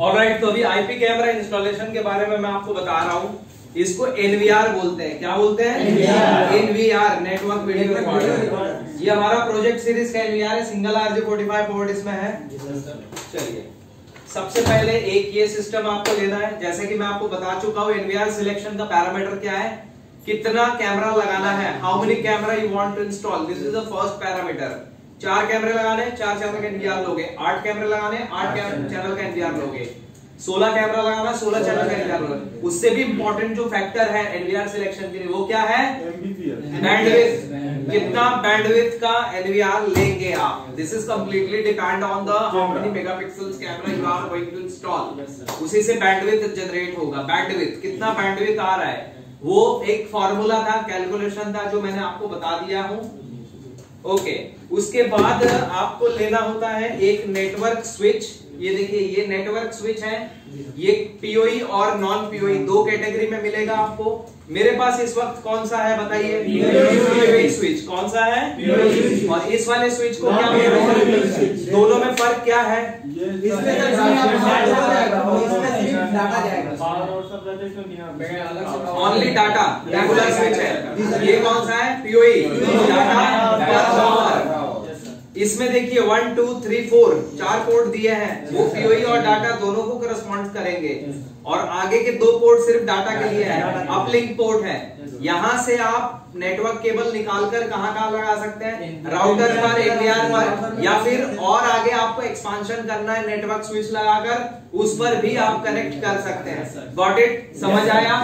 Alright तो अभी IP camera installation के बारे में मैं आपको बता रहा हूँ। इसको एनवीआर बोलते हैं। क्या बोलते हैं? एनवीआर नेटवर्क वीडियो रिकॉर्डर ये हमारा प्रोजेक्ट सीरीज़ का एनवीआर है single RJ forty five port इसमें है। चलिए। सबसे पहले एक ये सिस्टम आपको लेना है। जैसे कि मैं आपको बता चुका हूँ एनवीआर सिलेक्शन का पैरामीटर क्या है? कितना कैमरा लगाना है? How many camera you want to install this is the first parameter चार कैमरे लगाने चार चैनल का एनवीआर लोगे। आठ कैमरे लगाने आठ चैनल का एनवीआर लोगे। सोलह कैमरा लगाना सोलह चैनल का एनवीआर लोगे। उससे भी इंपॉर्टेंट जो फैक्टर है एनवीआर सिलेक्शन के लिए वो क्या है? बैंडविथ कितना बैंडविथ का एनवीआर लेंगे आप? This is completely depend on the how many megapixels camera you are going to install उसी से बैंडविथ जनरेट होगा। बैंडविथ कितना बैंडविथ आ रहा है? वो एक फॉर्मूला था कैलकुलेशन था जो मैंने आपको बता दिया हूँ। ओके उसके बाद आपको लेना होता है एक नेटवर्क स्विच ये देखिए ये नेटवर्क स्विच है ये पीओई e और नॉन पीओई e दो कैटेगरी में मिलेगा आपको। मेरे पास इस वक्त कौन सा है बताइए? पीओई स्विच e कौन सा है? और इस वाले स्विच को क्या बोलते हैं? दोनों में फ़र्क क्या है? इसमें ओनली डाटा रेगुलर स्विच है। ये कौन सा है? पीओई डाटा इसमें देखिए वन टू थ्री फोर चार पोर्ट दिए हैं। वो पीओई और डाटा दोनों को करस्पॉन्ड करेंगे। और आगे के दो पोर्ट सिर्फ़ डाटा के लिए है। अपलिंक पोर्ट है। यहाँ से आप नेटवर्क केबल निकालकर कहाँ कहाँ लगा सकते हैं? राउटर पर एपीआर पर या फिर और आगे आपको एक्सपांशन करना है नेटवर्क स्विच लगाकर उस पर भी आप कनेक्ट कर सकते हैं। गॉट इट समझ आया?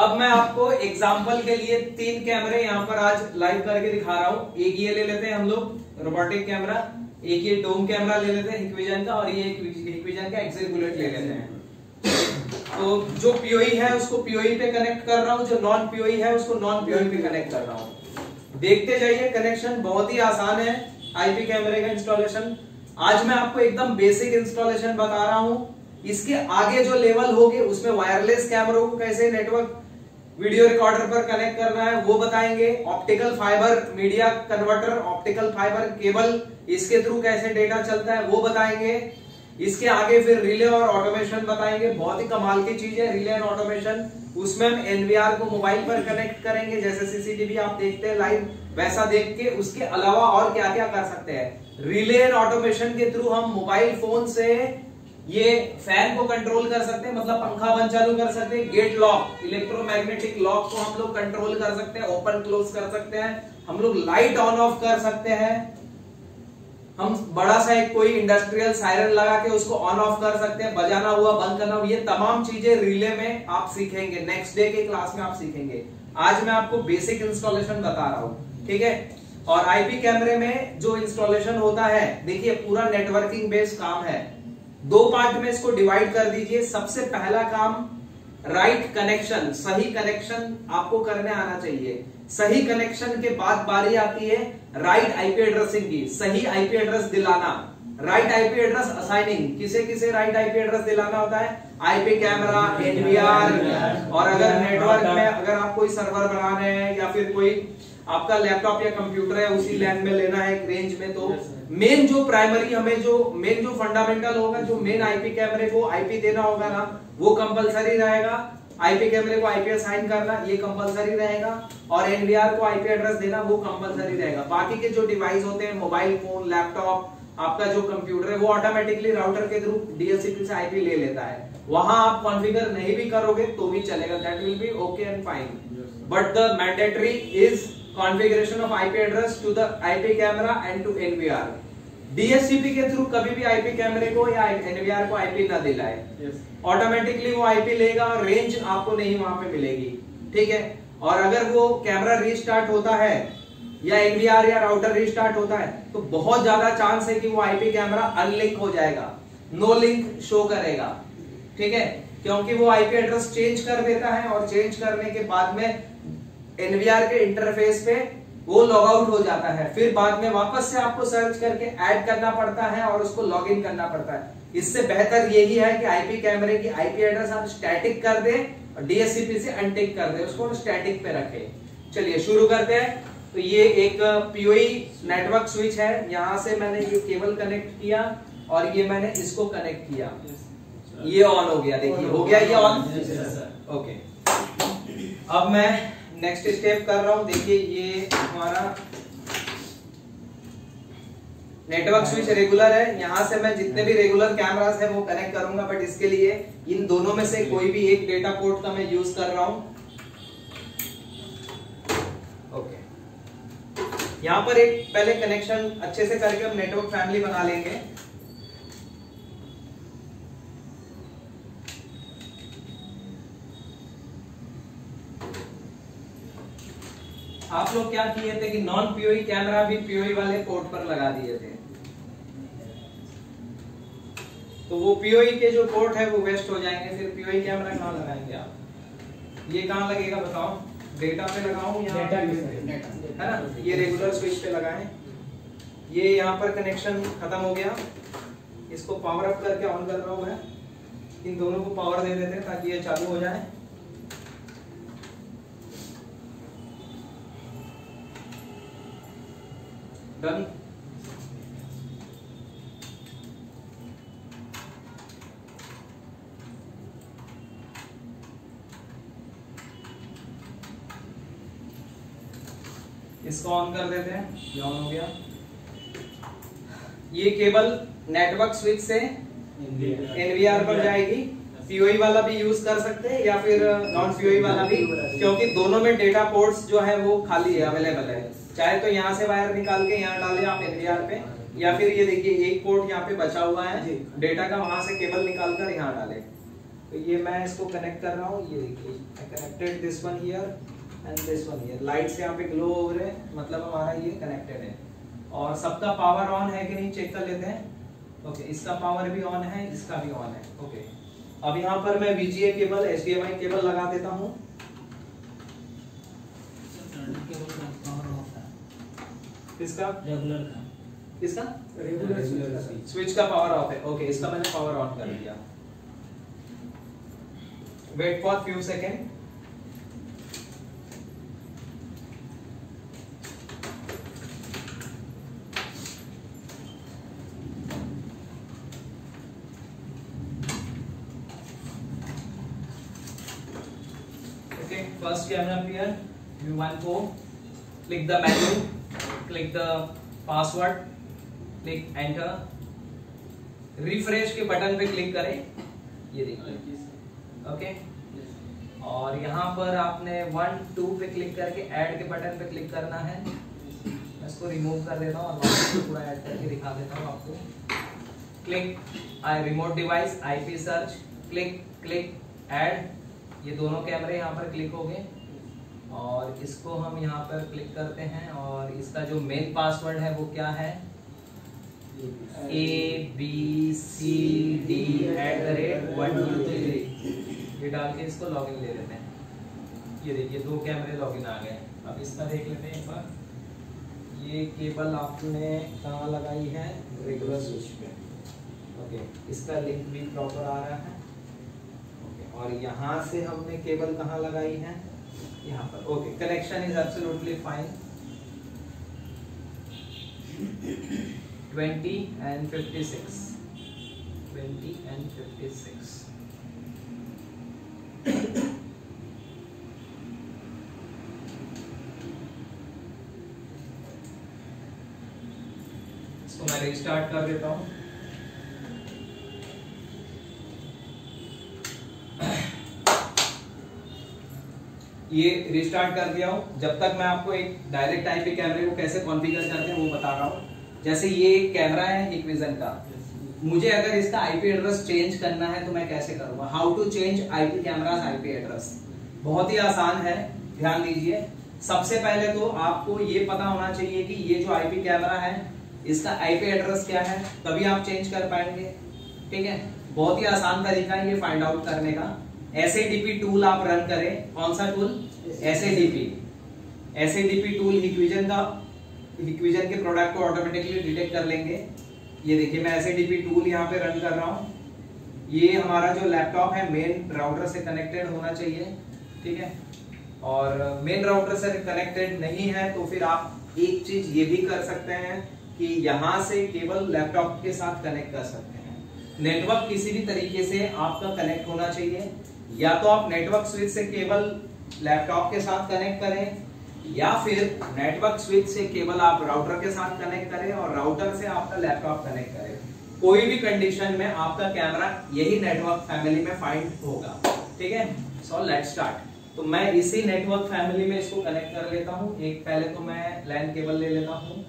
अब मैं आपको एग्ज़ाम्पल के लिए तीन कैमरे यहाँ पर आज लाइव करके दिखा रहा हूँ। एक ये ले लेते हैं हम लोग रोबोटिक कैमरा एक ये डोम कैमरा ले लेते हैं हिक्विजन का, और ये हिक्विजन का एक्सेल बुलेट ले लेते हैं। तो जो पीओई है उसको पीओई पे कनेक्ट कर रहा हूँ, जो नॉन पीओई है उसको नॉन पीओई पे कनेक्ट कर रहा हूँ। देखते जाइए कनेक्शन बहुत ही आसान है आईपी कैमरे का इंस्टॉलेशन आज मैं आपको एकदम बेसिक इंस्टॉलेशन बता रहा हूँ। इसके आगे जो लेवल होगी, उसमें वायरलेस कैमरों को कैसे नेटवर्क वीडियो रिकॉर्डर पर कनेक्ट करना है, वो बताएँगे। Optical fibre media converter, optical fibre cable, इसके थ्रू कैसे डेटा चलता है, वो बताएँगे। इसके आगे फिर रिले और ऑटोमेशन बताएँगे। बहुत ही कमाल की चीज़ है, रिले एंड ऑटोमेशन। उसमें हम एनवीआर को मोबाइल पर कनेक्ट करेंगे, जैसे सीसीटीवी आप देखते हैं लाइव वैसा देख के। उसके अलावा और क्या क्या कर सकते हैं? रिले एंड ऑटोमेशन के थ्रू हम मोबाइल फ़ोन से ये फ़ैन को कंट्रोल कर सकते हैं मतलब पंखा बंद चालू कर सकते हैं गेट लॉक इलेक्ट्रोमैग्नेटिक लॉक को हम लोग कंट्रोल कर सकते हैं ओपन क्लोज कर सकते हैं, हम लोग लाइट ऑन ऑफ़ कर सकते हैं। हम बड़ा सा एक कोई इंडस्ट्रियल सायरन लगा के उसको ऑन ऑफ़ कर सकते हैं, बजाना हुआ, बंद करना हुआ, ये तमाम चीज़ें रिले में आप सीखेंगे नेक्स्ट डे के क्लास में आप सीखेंगे। आज मैं आपको बेसिक इंस्टॉलेशन बता रहा हूँ, ठीक है? और आईपी कैमरे में जो इंस्टॉलेशन होता है, देखिए, पूरा नेटवर्किंग बेस्ड काम है। दो पार्ट में इसको डिवाइड कर दीजिए। सबसे पहला काम राइट right कनेक्शन सही कनेक्शन आपको करने आना चाहिए। सही कनेक्शन के बाद बारी आती है राइट आईपी एड्रेसिंग की। सही आईपी एड्रेस दिलाना। राइट आईपी एड्रेस असाइनिंग किसे किसे राइट आईपी एड्रेस दिलाना होता है? आईपी कैमरा एनवीआर और अगर नेटवर्क में अगर आप कोई सर्वर बना रहे हैं या फिर कोई आपका लैपटॉप या कंप्यूटर है उसी लैन में लेना है रेंज में तो मेन जो प्राइमरी हमें जो मेन जो फंडामेंटल होगा जो मेन आईपी कैमरे को आईपी देना होगा ना वो कंपलसरी रहेगा। आईपी कैमरे को आईपी असाइन करना ये कंपलसरी रहेगा। और एनवीआर को आईपी एड्रेस देना वो कंपलसरी रहेगा। बाकी के जो डिवाइस होते हैं मोबाइल फ़ोन लैपटॉप आपका जो कंप्यूटर है वो ऑटोमेटिकली राउटर के थ्रू डीएचसीपी से आईपी ले लेता है। वहाँ आप कॉन्फ़िगर नहीं भी करोगे तो भी चलेगा। That will be okay and fine but the mandatory is configuration of IP address to the IP camera and to NVR. DSCP के थ्रू कभी भी IP कैमरे को या NVR को IP ना दिलाए। Automatically yes. वो IP लेगा और रेंज आपको नहीं वहाँ पे मिलेगी। ठीक है? और अगर वो कैमरा रीस्टार्ट होता है या एनवीआर या राउटर रीस्टार्ट होता है तो बहुत ज़्यादा चांस है कि वो आईपी कैमरा अनलिंक हो जाएगा। नो लिंक शो करेगा। ठीक है? क्योंकि वो आईपी एड्रेस चेंज कर देता है और चेंज करने के बाद में एनवीआर के इंटरफेस पे वो लॉग आउट हो जाता है। फिर बाद में वापस से आपको सर्च करके ऐड करना पड़ता है और उसको लॉग इन करना पड़ता है। इससे बेहतर यही है कि आईपी कैमरे की आईपी एड्रेस आप स्टैटिक कर दें और डीएससीपी से अनटिक कर दें उसको स्टैटिक पे रखें। चलिए शुरू करते हैं। तो ये एक पीओई नेटवर्क स्विच है। यहाँ से मैंने ये केबल कनेक्ट किया और ये मैंने इसको कनेक्ट किया। ये ऑन हो गया। देखिए हो गया ये ऑन ओके अब मैं नेक्स्ट स्टेप कर रहा हूँ। देखिए, ये हमारा नेटवर्क स्विच रेगुलर है। यहाँ से मैं जितने भी रेगुलर कैमरास है, वो कनेक्ट करूँगा बट इसके लिए इन दोनों में से कोई भी एक डेटा पोर्ट का मैं यूज़ कर रहा हूँ। ओके यहाँ पर एक पहले कनेक्शन अच्छे से करके हम नेटवर्क फैमिली बना लेंगे। आप लोग क्या किए थे कि नॉन पीओई कैमरा भी पीओई वाले पोर्ट पर लगा दिए थे? तो वो पीओई के जो पोर्ट है वो वेस्ट हो जाएँगे फिर पीओई कैमरा कहाँ लगाएँगे आप? ये कहाँ लगेगा बताओ? डेटा पे लगाऊँ या है ना? ये रेगुलर स्विच पे लगाएँ। ये यहाँ पर कनेक्शन खत्म हो गया। इसको पावर अप करके ऑन कर रहा हूँ मैं। इन दोनों को पावर दे देते हैं ताकि ये चालू हो जाए। डन इसको ऑन कर देते हैं। ये ऑन हो गया। ये केबल नेटवर्क स्विच से एनवीआर पर जाएगी। पीओई वाला भी यूज़ कर सकते हैं या फिर नॉन पीओई वाला भी? क्योंकि दोनों में डेटा पोर्ट्स जो है वो खाली है अवेलेबल है। चाहे तो यहाँ से वायर निकाल के यहाँ डाले आप एनवीआर पे या फिर ये देखिए एक पोर्ट यहाँ पे बचा हुआ है। डेटा का वहाँ से केबल निकाल कर यहाँ डाले। तो ये मैं इसको कनेक्ट कर रहा हूँ। ये देखिए connected this one here and this one here light से यहाँ पे ग्लो हो रहे मतलब हमारा ये कनेक्टेड है। और सबका पावर ऑन है कि नहीं चेक कर लेते हैं। ओके इसका पावर भी ऑन है इसका भी ऑन है। ओके अब यहाँ पर मैं VGA केबल HDMI केबल लगा देता हूँ। किसका? रेगुलर का। किसका? रेगुलर रेगुलर स्विच का। पावर ऑफ़ है। ओके इसका मैंने पावर ऑन कर दिया। Wait for few second okay first camera appear you want to click the menu. Click the password click enter. Refresh के बटन पे क्लिक करें। ये देखिए ओके और यहाँ पर आपने वन टू पे क्लिक करके ऐड के बटन पे क्लिक करना है। मैं इसको रिमूव कर देता हूँ और पूरा ऐड करके दिखा देता हूँ आपको। Click I remote device IP search click click add ये दोनों कैमरे यहाँ पर क्लिक हो गए। और इसको हम यहाँ पर क्लिक करते हैं और इसका जो मेन पासवर्ड है वो क्या है? A B C D at the rate one two three ये डाल के इसको लॉगिन ले लेते हैं। ये देखिए, दो कैमरे लॉगिन आ गए। अब इसका देख लेते हैं एक बार। ये केबल आपने कहाँ लगाई है? रेगुलर स्विच पे। ओके इसका लिंक भी प्रॉपर आ रहा है। ओके और यहाँ से हमने केबल कहाँ लगाई है? यहाँ पर। Okay connection is absolutely fine 20 and 56 20 and 56 इसको मैं रिस्टार्ट कर देता हूँ। ये रिस्टार्ट कर दिया हूँ। जब तक मैं आपको एक डायरेक्ट आईपी कैमरे को कैसे कॉन्फ़िगर करते हैं, वो बता रहा हूँ। जैसे ये कैमरा है, एक विजन का। मुझे अगर इसका आईपी एड्रेस चेंज करना है तो मैं कैसे करूँगा? How to change IP cameras IP address बहुत ही आसान है, ध्यान दीजिए। सबसे पहले तो आपको ये पता होना चाहिए कि ये जो आईपी कैमरा है, इसका आईपी एड्रेस क्या है? तभी आप चेंज कर पाएँगे। ठीक है? बहुत ही आसान तरीका है ये फाइंड आउट करने का। एस टूल आप रन करें। कौन सा tool S S tool Hikvision का हिक्विजन के प्रोडक्ट को ऑटोमेटिकली डिटेक्ट कर लेंगे। ये देखिए, मैं ऐसे डीपी टूल यहाँ पे रन कर रहा हूँ। ये हमारा जो लैपटॉप है मेन राउटर से कनेक्टेड होना चाहिए, ठीक है? और मेन राउटर से कनेक्टेड नहीं है तो फिर आप एक चीज़ ये भी कर सकते हैं कि यहाँ से केवल लैपटॉप के साथ कनेक्ट कर सकते हैं। नेटवर्क किसी भी तरीके से आपका कनेक्ट होना चाहिए। या तो आप नेटवर्क स्विच से केवल लैपटॉप के साथ कनेक्ट करें, या फिर नेटवर्क स्विच से केवल आप राउटर के साथ कनेक्ट करें और राउटर से आपका लैपटॉप कनेक्ट करें। कोई भी कंडीशन में आपका कैमरा यही नेटवर्क फैमिली में फाइंड होगा। ठीक है? सो लेट स्टार्ट तो मैं इसी नेटवर्क फैमिली में इसको कनेक्ट कर लेता हूँ। एक पहले तो मैं लैन केबल ले लेता हूँ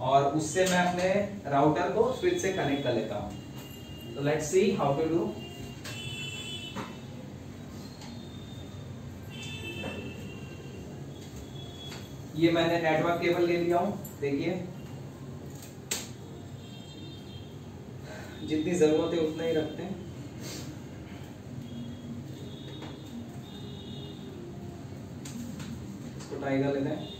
और उससे मैं अपने राउटर को स्विच से कनेक्ट कर लेता हूँ। तो let's see how to do ये मैंने नेटवर्क केबल ले लिया हूँ, देखिए। जितनी ज़रूरत है उतना ही रखते हैं। इसको टाइगर लेते हैं।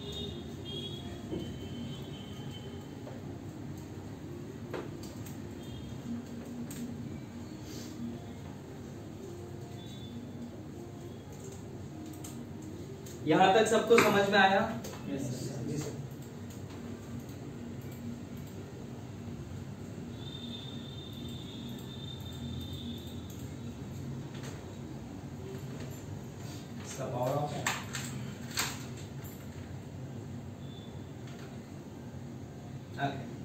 यहाँ तक सबको समझ में आया?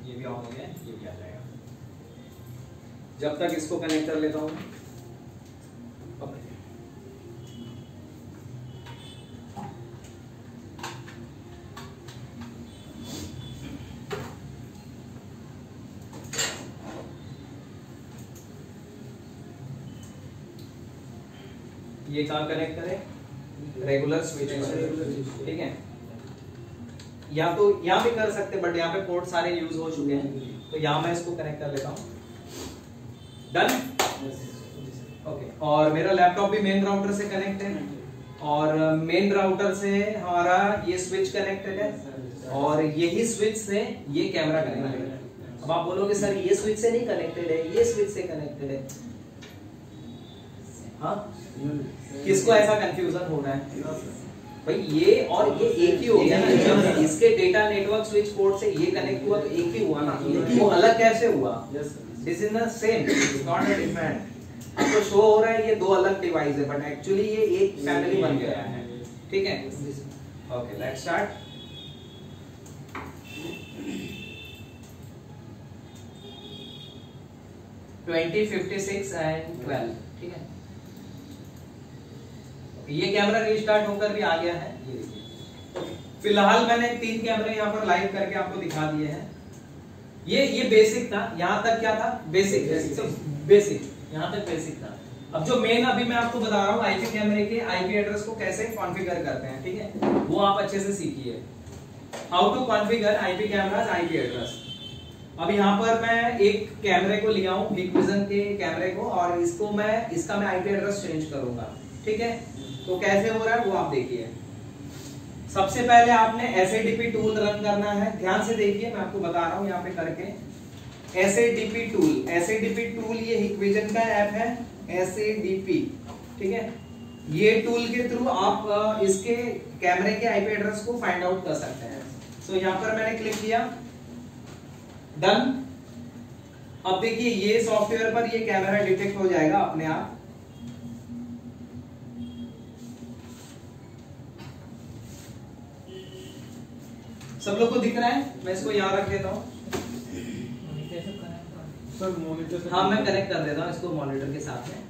ये भी ऑन हो गया, ये भी आ जाएगा। जब तक इसको कनेक्ट कर लेता हूँ ओके ये कहाँ कनेक्ट करें रेगुलर स्विच ठीक है? या तो यहाँ भी कर सकते बट यहाँ पे पोर्ट सारे यूज़ हो चुके हैं तो यहाँ मैं इसको कनेक्ट कर लेता हूँ। डन ओके और मेरा लैपटॉप भी मेन राउटर से कनेक्ट है, और मेन राउटर से हमारा ये स्विच कनेक्टेड है, और यही स्विच से ये कैमरा कनेक्टेड है। अब आप बोलोगे, सर, ये स्विच से नहीं कनेक्टेड है, ये स्विच से कनेक्टेड है। हाँ? किसको ऐसा कंफ्यूजन हो रहा है? भाई ये और ये एक ही हो गया ना जब इसके डेटा नेटवर्क स्विच पोर्ट से ये कनेक्ट हुआ तो एक ही हुआ ना। वो अलग कैसे हुआ? This is the same not a different आपको शो हो रहा है ये दो अलग डिवाइस है बट एक्चुअली ये एक फैमिली बन गया है। ठीक है? Okay let's start twenty fifty six and twelve ठीक है? ये कैमरा रिस्टार्ट होकर भी आ गया है। ये देखिए फ़िलहाल मैंने तीन कैमरे यहाँ पर लाइव करके आपको दिखा दिए हैं। ये ये बेसिक था। यहाँ तक क्या था? बेसिक बेसिक यहाँ तक बेसिक था। अब जो मेन अभी मैं आपको बता रहा हूँ आईपी कैमरे के आईपी एड्रेस को कैसे कॉन्फ़िगर करते हैं ठीक है? वो आप अच्छे से सीखिए। How to configure IP cameras IP address अब यहाँ पर मैं एक कैमरे को लिया हूँ बिग विजन के कैमरे को और इसको मैं इसका मैं आईपी एड्रेस चेंज करूँगा ठीक है? तो कैसे हो रहा है वो आप देखिए। सबसे पहले आपने एसएडीपी टूल रन करना है। ध्यान से देखिए मैं आपको बता रहा हूँ यहाँ पे करके। एसएडीपी टूल एसएडीपी टूल ये हिक्विजन का ऐप है एसएडीपी ठीक है? ये टूल के थ्रू आप इसके कैमरे के आईपी एड्रेस को फाइंड आउट कर सकते हैं। सो so, यहाँ पर मैंने क्लिक किया। डन अब देखिए ये सॉफ्टवेयर पर ये कैमरा डिटेक्ट हो जाएगा अपने आप। सब लोग को दिख रहा है? मैं इसको यहाँ रख देता हूँ। हाँ मैं कनेक्ट कर देता हूँ इसको मॉनिटर के साथ में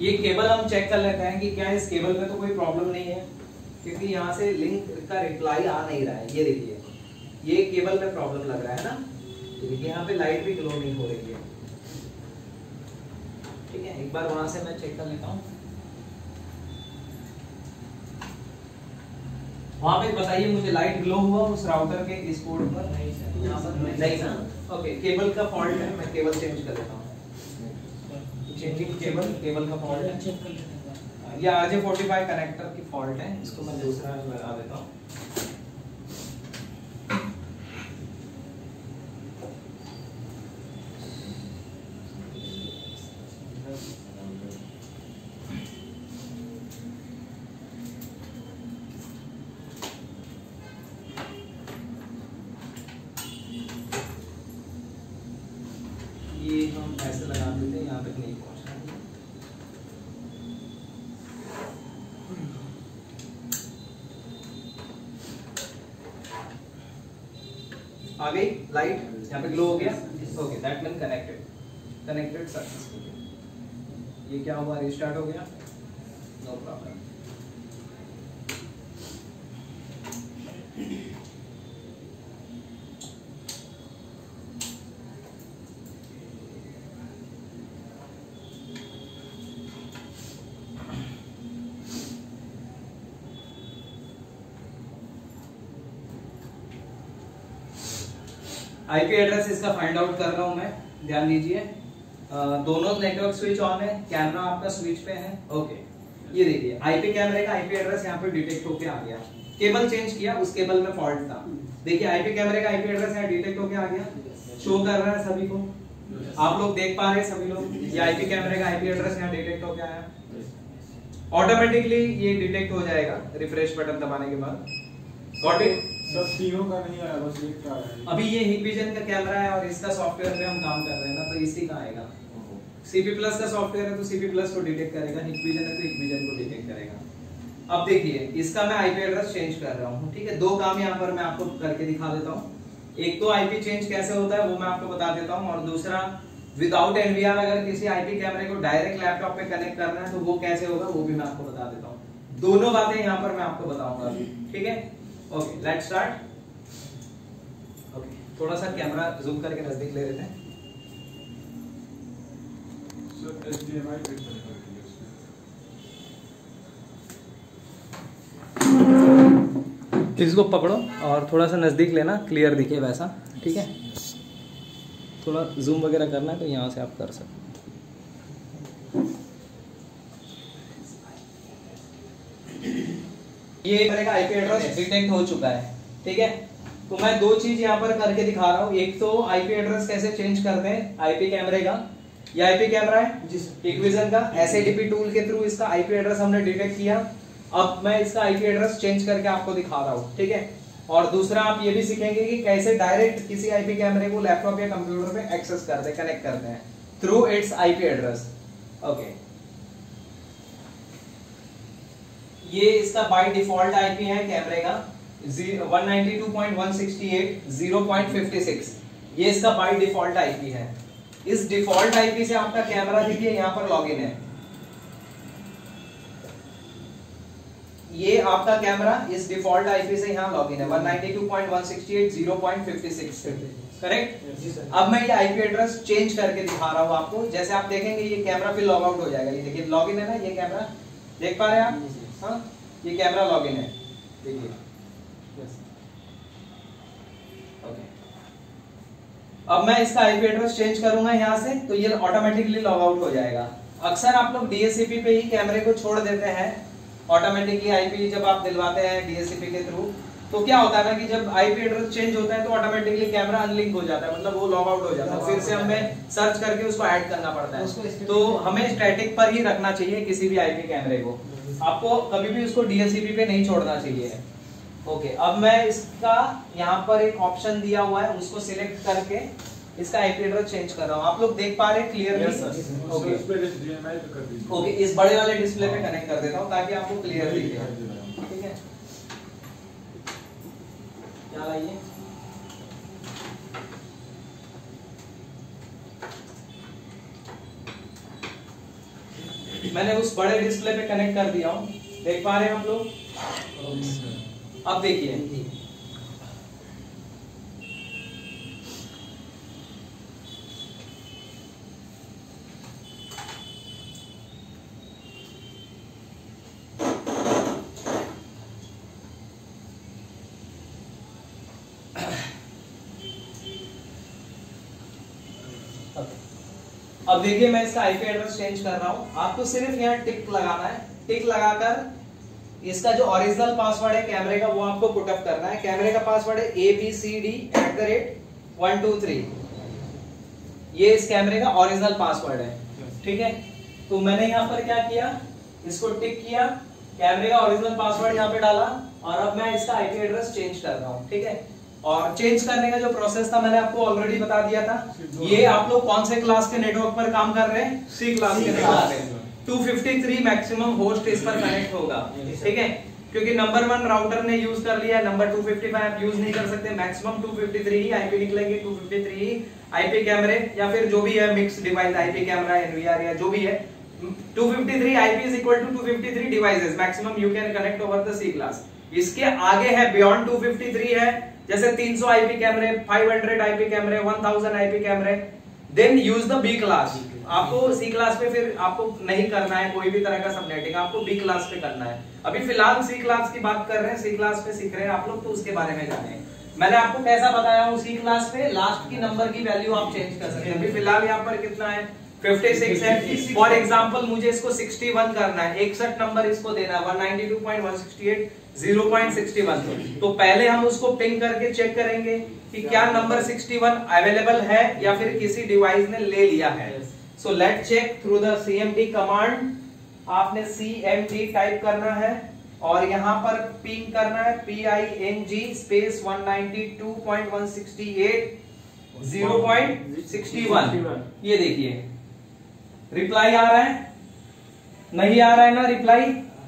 ये केबल हम चेक कर लेते हैं कि क्या इस केबल में तो कोई प्रॉब्लम नहीं है क्योंकि यहाँ से लिंक का रिप्लाई आ नहीं रहा है। ये देखिए ये केबल में प्रॉब्लम लग रहा है ना? देखिए यहाँ पे लाइट भी ग्लो नहीं हो रही है। ठीक है एक बार वहाँ से मैं चेक कर लेता हूँ। वहाँ पे बताइए मुझे लाइट ग्लो हुआ उस राउटर के इस पोर्ट पर? नहीं ना ओके केबल का फॉल्ट है मैं केबल चेंज कर देता हूँ। चेंजिंग केबल केबल का फॉल्ट है। ये आरजे फोर्टी फाइव कनेक्टर की फॉल्ट है। इसको मैं दूसरा लगा देता हूँ ये हम ऐसे लगा देते हैं यहाँ तक नहीं पहुँचना आ गई लाइट यहाँ पे ग्लो हो गया। Okay that mean connected connected successfully ये क्या हुआ? रिस्टार्ट हो गया। नो प्रॉब्लम आईपी एड्रेस इसका फाइंड आउट कर रहा हूँ मैं, ध्यान दीजिए। दोनों नेटवर्क स्विच ऑन है कैमरा आपका स्विच पे है। ओके ये देखिए आईपी कैमरे का आईपी एड्रेस यहाँ पे डिटेक्ट होके आ गया। केबल चेंज किया, उस केबल में फॉल्ट था। देखिए आईपी कैमरे का आईपी एड्रेस यहाँ डिटेक्ट होके आ गया। शो कर रहा है सभी को। आप लोग देख पा रहे हैं सभी लोग, ये आईपी कैमरे का आईपी एड्रेस यहाँ डिटेक्ट होके आया। ऑटोमेटिकली ये डिटेक्ट हो जाएगा रिफ्रेश बटन दबाने के बाद। गॉट इट सब तीनों का नहीं आया बस एक का आया। अभी ये हिकविजन का कैमरा है और इसका सॉफ्टवेयर पे हम काम कर रहे हैं ना तो इसी का आएगा। सीपी प्लस का सॉफ्टवेयर है तो सीपी प्लस को डिटेक्ट करेगा हिकविजन है तो हिकविजन को डिटेक्ट करेगा। अब देखिए इसका मैं आईपी एड्रेस चेंज कर रहा हूँ ठीक है? दो काम यहाँ पर मैं आपको करके दिखा देता हूँ। एक तो आईपी चेंज कैसे होता है वो मैं आपको बता देता हूँ और दूसरा विदाउट एनवीआर अगर किसी आईपी कैमरे को डायरेक्ट लैपटॉप पे कनेक्ट करना है तो वो कैसे होगा वो भी मैं आपको बता देता हूँ। दोनों बातें यहाँ पर मैं आपको बताऊँगा अभी ठीक है? ओके लेट स्टार्ट ओके थोड़ा सा कैमरा जूम करके नज़दीक ले लेते हैं। इसको पकड़ो और थोड़ा सा नज़दीक लेना क्लियर दिखे वैसा ठीक है? थोड़ा जूम वगैरह करना है तो यहाँ से आप कर सकते ये मेरे का आईपी एड्रेस डिटेक्ट हो चुका है ठीक है? तो मैं दो चीज़ यहाँ पर करके दिखा रहा हूँ। एक तो आईपी एड्रेस कैसे चेंज करते हैं? आईपी कैमरे का। ये आईपी कैमरा है? इक्विजन का। एसएडीपी टूल के थ्रू इसका आईपी एड्रेस हमने डिटेक्ट किया। अब मैं इसका आईपी एड्रेस चेंज करके आपको दिखा रहा हूँ ठीक है? और दूसरा आप ये भी सीखेंगे कि कैसे डायरेक्ट किसी आईपी कैमरे को लैपटॉप या कंप्यूटर पे एक्सेस करते हैं कनेक्ट करते हैं through its IP address okay ये इसका बाय डिफ़ॉल्ट आईपी है कैमरे का। 192.168 0.56 ये इसका बाय डिफ़ॉल्ट आईपी है। इस डिफ़ॉल्ट आईपी से आपका कैमरा देखिए यहाँ पर लॉगिन है। ये आपका कैमरा इस डिफ़ॉल्ट आईपी से यहाँ लॉगिन है। 192.168 0.56 करेक्ट अब मैं ये आईपी एड्रेस चेंज करके दिखा रहा हूँ आपको। जैसे आप देखेंगे ये कैमरा फिर लॉग आउट हो जाएगा। ये देखिए लॉगिन है ना ये कैमरा देख पा रहे हैं आप? हाँ ये कैमरा लॉगिन है। देखिए। ओके अब मैं इसका आईपी एड्रेस चेंज करूँगा यहाँ से तो ये ऑटोमेटिकली लॉग आउट हो जाएगा। अक्सर आप लोग डीएससीपी पे ही कैमरे को छोड़ देते हैं ऑटोमेटिकली आईपी जब आप दिलवाते हैं डीएससीपी के थ्रू तो क्या होता है ना कि जब आईपी एड्रेस चेंज होता है तो ऑटोमेटिकली कैमरा अनलिंक हो जाता है मतलब वो लॉग आउट हो जाता है। फिर से हमें सर्च करके उसको ऐड करना पड़ता है। तो हमें स्टैटिक पर ही रखना चाहिए किसी भी आईपी कैमरे को। आपको कभी भी उसको डीएससीपी पे नहीं छोड़ना चाहिए। ओके अब मैं इसका यहाँ पर एक ऑप्शन दिया हुआ है उसको सिलेक्ट करके इसका आईपी एड्रेस चेंज कर रहा हूँ। आप लोग देख पा रहे हैं क्लियरली ओके ओके इस बड़े वाले डिस्प्ले पे कनेक्ट कर देता हूँ ताकि आपको क्लियर दिखे। ठीक है? क्या लाइए? मैंने उस बड़े डिस्प्ले पे कनेक्ट कर दिया हूँ। देख पा रहे हैं आप लोग? अब देखिए। देखिए, मैं इसका आईपी एड्रेस चेंज कर रहा हूँ। आपको सिर्फ़ यहाँ टिक लगाना है। टिक लगाकर इसका जो ओरिजिनल पासवर्ड है कैमरे का, वो आपको पुटअप करना है। कैमरे का पासवर्ड है A B C D at the rate one two three ये इस कैमरे का ओरिजिनल पासवर्ड है। ठीक है? तो मैंने यहाँ पर क्या किया? इसको टिक किया कैमरे का ओरिजिनल पासवर्ड यहाँ पे डाला और अब मैं इसका आईपी एड्रेस चेंज कर रहा हूँ। ठीक है? और चेंज करने का जो प्रोसेस था मैंने आपको ऑलरेडी बता दिया था। ये आप लोग कौन से क्लास के नेटवर्क पर काम कर रहे हैं? सी क्लास के नेटवर्क पे 253 मैक्सिमम होस्ट इस पर कनेक्ट होगा। ठीक है? क्योंकि नंबर वन राउटर ने यूज़ कर लिया नंबर 255 आप यूज़ नहीं कर सकते। मैक्सिमम 253 ही आईपी निकलेंगे 253 ही आईपी कैमरे या फिर जो भी है mix device IP camera NVR या जो भी है। 253 IP is equal to 253 devices. Maximum you can connect over the C class. इसके आगे है बियॉन्ड 253 है जैसे 300 आईपी कैमरे 500 आईपी कैमरे 1000 आईपी कैमरे then use the B class आपको सी क्लास पे फिर आपको नहीं करना है कोई भी तरह का सबनेटिंग आपको बी क्लास पे करना है। अभी फ़िलहाल सी क्लास की बात कर रहे हैं सी क्लास पे सीख रहे हैं आप लोग तो उसके बारे में जाने। मैंने आपको कैसा बताया हूँ सी क्लास पे लास्ट की नंबर की वैल्यू आप चेंज कर सकते हैं। अभी फ़िलहाल यहाँ पर कितना है? 56 है। फॉर एग्जांपल मुझे इसको 61 करना है। इकसठ नंबर इसको देना है। 192.168 0.61 तो। पहले हम उसको पिंग करके चेक करेंगे कि क्या नंबर 61 अवेलेबल है या फिर किसी डिवाइस ने ले लिया है। So let check through the CMD command आपने सीएमडी टाइप करना है और यहाँ पर पिंग करना है। P I N G space 192.168 0.61 ये देखिए। रिप्लाई आ रहा है? नहीं आ रहा है ना रिप्लाई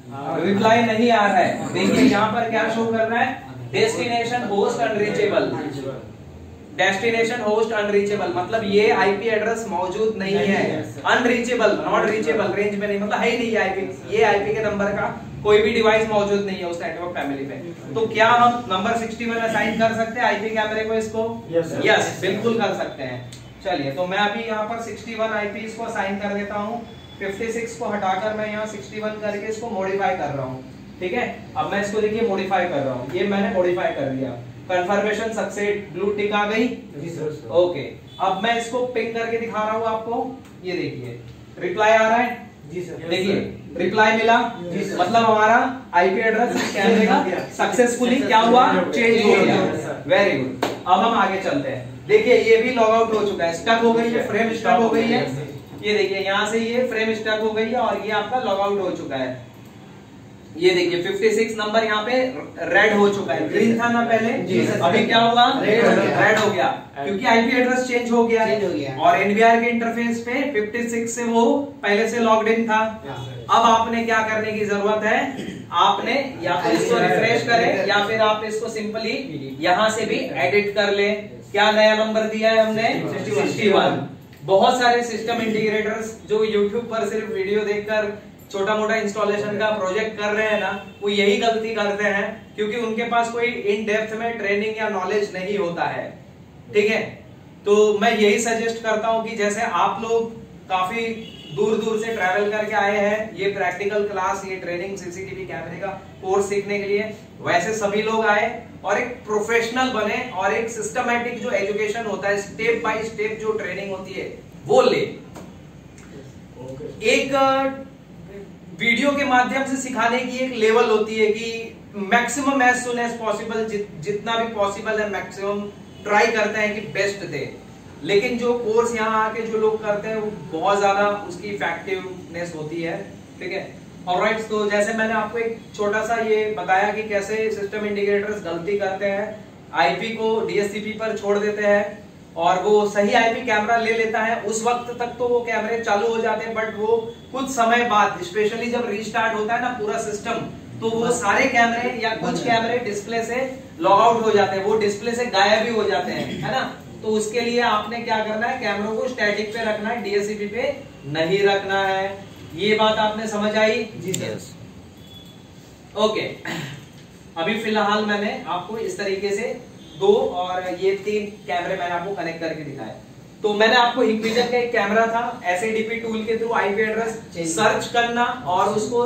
रिप्लाई नहीं आ रहा है। देखिए यहाँ पर क्या शो कर रहा है? Destination host unreachable destination host unreachable मतलब ये आईपी एड्रेस मौजूद नहीं है। अनरीचेबल नॉट रीचेबल रेंज में नहीं मतलब है ही नहीं आईपी ये आईपी के नंबर का कोई भी डिवाइस मौजूद नहीं है उस नेटवर्क फैमिली पे। तो क्या हम नंबर 61 असाइन कर सकते हैं आईपी कैमरे को इसको? Yes. यस बिल्कुल कर सकते हैं। चलिए तो मैं अभी यहाँ पर 61 आईपी को असाइन कर देता हूँ। 56 को हटाकर मैं यहाँ 61 करके इसको मॉडिफाई कर रहा हूँ। ठीक है? अब मैं इसको देखिए मॉडिफाई कर रहा हूँ। ये मैंने मॉडिफाई कर दिया। कंफर्मेशन सक्सेस ब्लू टिक आ गई? ओके अब मैं इसको पिंग करके दिखा रहा हूँ आपको। ये देखिए। रिप्लाई आ रहा है? जी सर। देखिए। रिप्लाई मिला। मतलब हमारा आईपी एड्रेस कैमरे का सक्सेसफुली क्या हुआ? चेंज हो गया। वेरी गुड अब हम आगे चलते हैं। देखिए ये भी लॉग आउट हो चुका है। स्टक हो गई है फ्रेम स्टक हो गई है। ये देखिए यहाँ से ये फ्रेम स्टक हो गई है और ये आपका लॉग आउट हो चुका है। ये देखिए 56 नंबर यहाँ पे रेड हो चुका है। ग्रीन था ना पहले? अभी क्या हुआ हो गया। रेड हो गया। क्योंकि आईपी एड्रेस चेंज हो गया। हो। और एनवीआर के इंटरफेस पे 56 से वो पहले से लॉग्ड इन था। अब आपने क्या करने की ज़रूरत है? आपने या तो इसको रिफ्रेश करें या फिर आप इसको सिंपली यहाँ से भी एडिट कर ले। क्या नया नंबर दिया है हमने? 61 बहुत सारे सिस्टम इंटीग्रेटर्स जो यूट्यूब पर सिर्फ़ वीडियो देखकर छोटा मोटा इंस्टॉलेशन का प्रोजेक्ट कर रहे हैं ना, वो यही गलती करते हैं, क्योंकि उनके पास कोई इन डेप्थ में ट्रेनिंग या नॉलेज नहीं होता है। ठीक है? तो मैं यही सजेस्ट करता हूँ कि जैसे आप लोग काफ़ी दूर दूर से ट्रैवल करके आए हैं। ये प्रैक्टिकल क्लास ये ट्रेनिंग सीसीटीवी कैमरे का कोर्स सीखने के लिए। वैसे सभी लोग आए और एक प्रोफेशनल बने और एक सिस्टमेटिक जो एजुकेशन होता है स्टेप बाय स्टेप जो ट्रेनिंग होती है, वो ले। एक वीडियो के माध्यम से सिखाने की एक लेवल होती है कि maximum as soon as possible जितना भी पॉसिबल है मैक्सिमम ट्राई करते हैं कि बेस्ट दे लेकिन जो कोर्स यहाँ आके जो लोग करते हैं वो बहुत ज़्यादा उसकी इफेक्टिवनेस होती है ठीक है? ऑलराइट तो जैसे मैंने आपको एक छोटा सा ये बताया कि कैसे सिस्टम इंटीग्रेटर्स गलती करते हैं आईपी को डीएससीपी पर छोड़ देते हैं और वो सही आईपी कैमरा ले लेता है उस वक्त तक तो वो कैमरे चालू हो जाते हैं बट वो कुछ समय बाद स्पेशली जब रीस्टार्ट होता है ना पूरा सिस्टम तो वो सारे कैमरे या कुछ कैमरे डिस्प्ले से लॉग आउट हो जाते हैं वो डिस्प्ले से गायब भी हो जाते हैं है ना? तो उसके लिए आपने क्या करना है? कैमरों को स्टैटिक पे रखना है डीएससीपी पे नहीं रखना है। ये बात आपने समझ आई? जी सर। ओके अभी फ़िलहाल मैंने आपको इस तरीके से दो और ये तीन कैमरे मैंने आपको कनेक्ट करके दिखाए। तो मैंने आपको हिकविजन का एक कैमरा था एसएडीपी टूल के थ्रू आईपी एड्रेस सर्च करना और उसको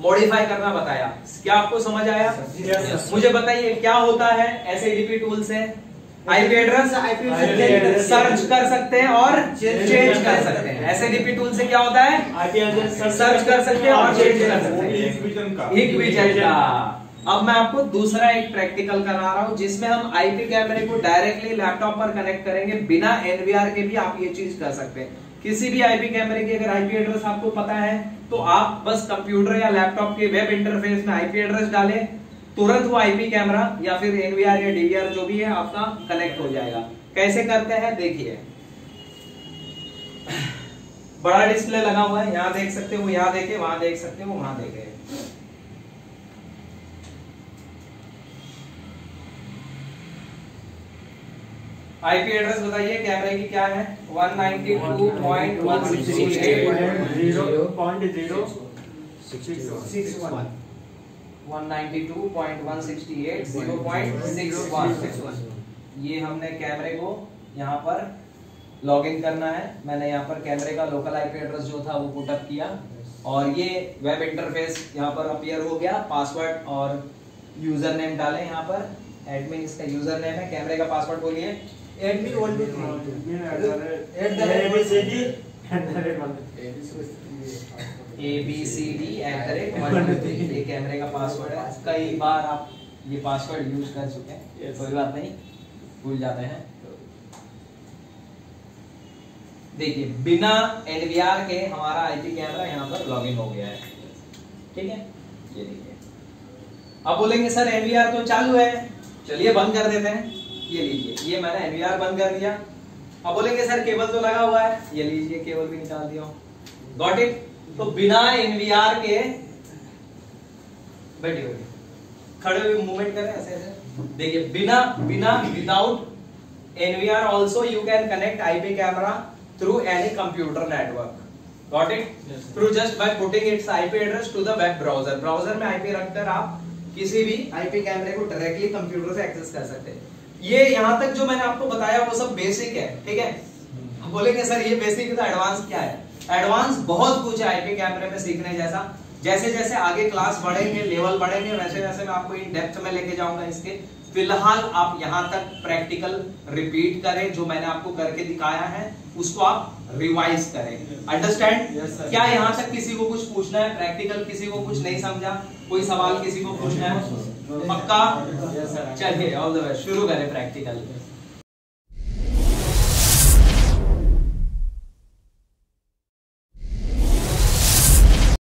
मॉडिफाई करना बताया। क्या आपको समझ आया? Yes. मुझे बताइए क्या होता है एसएडीपी टूल से? IP address IP address. Search कर सकते हैं और चेंज कर सकते हैं। एसएडीपी टूल से क्या होता है? आईपी एड्रेस सर्च कर सकते हैं और चेंज कर सकते हैं। इक्विजन का। अब मैं आपको दूसरा एक प्रैक्टिकल करा रहा हूँ जिसमें हम आईपी कैमरे को डायरेक्टली लैपटॉप पर कनेक्ट करेंगे। बिना एनवीआर के भी आप ये चीज़ कर सकते हैं। किसी भी आईपी कैमरे की अगर आईपी एड्रेस आपको पता है तो आप बस कंप्यूटर या लैपटॉप के वेब इंटरफेस में आईपी एड्रेस डालें। तुरंत वो आईपी कैमरा या फिर एनवीआर या डीवीआर जो भी है आपका कनेक्ट हो जाएगा। कैसे करते हैं? देखिए। बड़ा डिस्प्ले लगा हुआ है। यहाँ देख सकते हो, यहाँ देखे, वहाँ देख सकते हो, वहाँ देखे। आईपी एड्रेस बताइए कैमरे की क्या है? 192.168 192.168.0.61 ये हमने कैमरे को यहाँ पर लॉगिन करना है। मैंने यहाँ पर कैमरे का लोकल आईपी एड्रेस जो था वो पुटअप किया। और ये वेब इंटरफेस यहाँ पर अपीयर हो गया। पासवर्ड और यूज़र नेम डालें यहाँ पर। एडमिन इसका यूज़र नेम है। कैमरे का पासवर्ड बोलिए। Admin one two A B C D at the rate one two three ये कैमरे का पासवर्ड है। कई बार आप ये पासवर्ड यूज़ कर चुके हैं। Yes. कोई बात नहीं। भूल जाते हैं। देखिए बिना एनवीआर के हमारा आईपी कैमरा यहाँ पर लॉगिन हो गया है। ठीक है? ये देखिए। अब बोलेंगे सर एनवीआर तो चालू है। चलिए बंद कर देते हैं। ये लीजिए। ये मैंने एनवीआर बंद कर दिया। अब बोलेंगे सर केबल तो लगा हुआ है। ये लीजिए केबल भी निकाल दिया गॉट इट तो बिना एनवीआर के बैठिए बैठिए खड़े हुए मूवमेंट करें ऐसे ऐसे। देखिए बिना बिना without NVR also you can connect IP camera through any computer network got it Yes. Through just by putting its IP address to the web browser browser में आईपी रखकर आप किसी भी आईपी कैमरे को डायरेक्टली कंप्यूटर से access कर सकते हैं। ये यहाँ तक जो मैंने आपको बताया वो सब बेसिक है ठीक है? बोलेंगे सर ये बेसिक है तो एडवांस क्या है? एडवांस बहुत कुछ है आईपी कैमरे में सीखने जैसा। जैसे जैसे आगे क्लास बढ़ेंगे लेवल बढ़ेंगे वैसे वैसे मैं आपको इन डेप्थ में लेके जाऊँगा इसके। फ़िलहाल आप यहाँ तक प्रैक्टिकल रिपीट करें जो मैंने आपको करके दिखाया है उसको आप रिवाइज करें। Understand Yes, sir. क्या यहाँ तक किसी को कुछ पूछना है? प्रैक्टिकल किसी को कुछ नहीं समझा? कोई सवाल किसी को पूछना है? पक्का? चलिए ऑल द बेस्ट शुरू करें प्रैक्टिकल